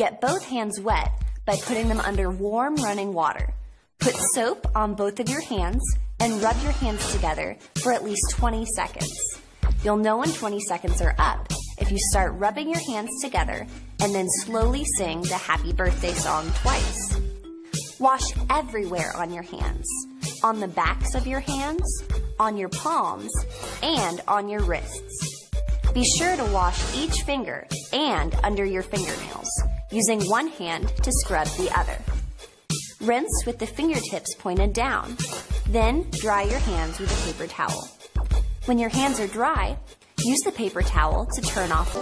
Get both hands wet by putting them under warm running water. Put soap on both of your hands and rub your hands together for at least 20 seconds. You'll know when 20 seconds are up if you start rubbing your hands together and then slowly sing the happy birthday song twice. Wash everywhere on your hands on the backs of your hands, on your palms, and on your wrists. Be sure to wash each finger and under your fingernails, using one hand to scrub the other. Rinse with the fingertips pointed down. Then dry your hands with a paper towel. When your hands are dry, use the paper towel to turn off